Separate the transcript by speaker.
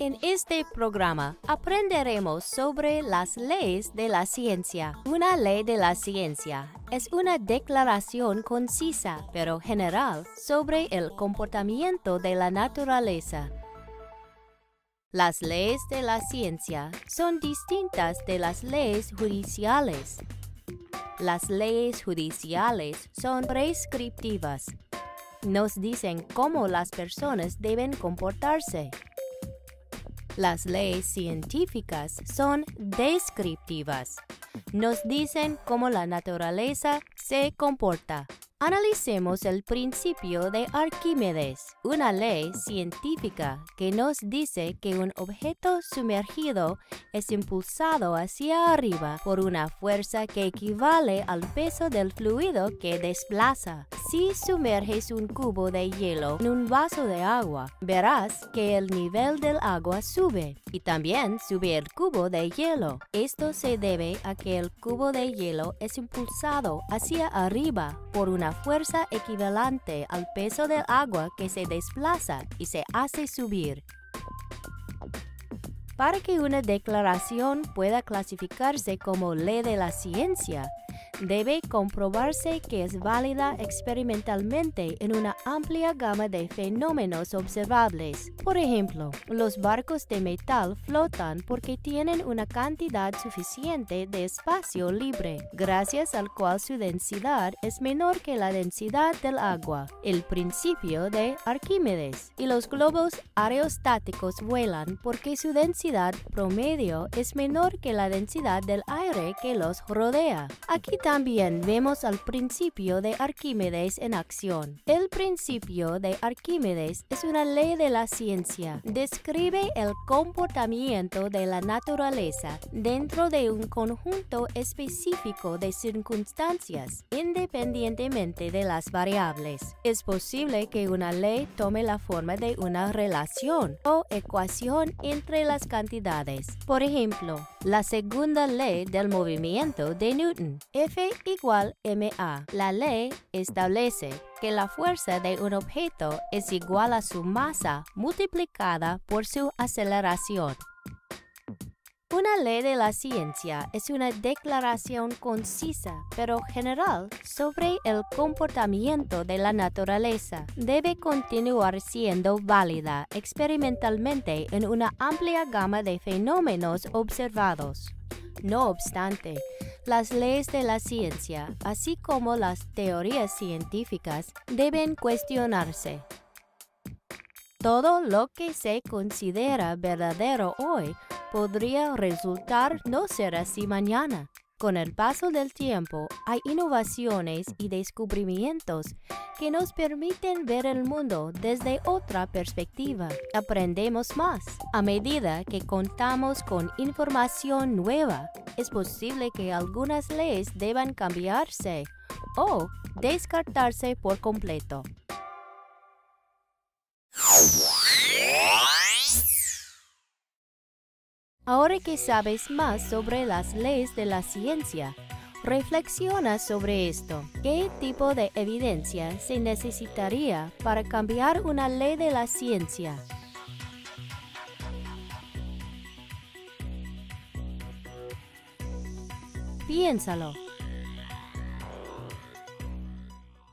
Speaker 1: En este programa aprenderemos sobre las leyes de la ciencia. Una ley de la ciencia es una declaración concisa pero general sobre el comportamiento de la naturaleza. Las leyes de la ciencia son distintas de las leyes judiciales. Las leyes judiciales son prescriptivas. Nos dicen cómo las personas deben comportarse. Las leyes científicas son descriptivas. Nos dicen cómo la naturaleza se comporta. Analicemos el principio de Arquímedes, una ley científica que nos dice que un objeto sumergido es impulsado hacia arriba por una fuerza que equivale al peso del fluido que desplaza. Si sumerges un cubo de hielo en un vaso de agua, verás que el nivel del agua sube y también sube el cubo de hielo. Esto se debe a que el cubo de hielo es impulsado hacia arriba por una fuerza equivalente al peso del agua que se desplaza y se hace subir. Para que una declaración pueda clasificarse como ley de la ciencia, debe comprobarse que es válida experimentalmente en una amplia gama de fenómenos observables. Por ejemplo, los barcos de metal flotan porque tienen una cantidad suficiente de espacio libre, gracias al cual su densidad es menor que la densidad del agua, el principio de Arquímedes. Y los globos aerostáticos vuelan porque su densidad promedio es menor que la densidad del aire que los rodea. Aquí también vemos al principio de Arquímedes en acción. El principio de Arquímedes es una ley de la ciencia. Describe el comportamiento de la naturaleza dentro de un conjunto específico de circunstancias, independientemente de las variables. Es posible que una ley tome la forma de una relación o ecuación entre las cantidades. Por ejemplo, la segunda ley del movimiento de Newton. F igual ma. La ley establece que la fuerza de un objeto es igual a su masa multiplicada por su aceleración. Una ley de la ciencia es una declaración concisa pero general sobre el comportamiento de la naturaleza. Debe continuar siendo válida experimentalmente en una amplia gama de fenómenos observados. No obstante, las leyes de la ciencia, así como las teorías científicas, deben cuestionarse. Todo lo que se considera verdadero hoy podría resultar no ser así mañana. Con el paso del tiempo hay innovaciones y descubrimientos que nos permiten ver el mundo desde otra perspectiva. Aprendemos más. A medida que contamos con información nueva, es posible que algunas leyes deban cambiarse o descartarse por completo. Ahora que sabes más sobre las leyes de la ciencia, reflexiona sobre esto. ¿Qué tipo de evidencia se necesitaría para cambiar una ley de la ciencia? Piénsalo.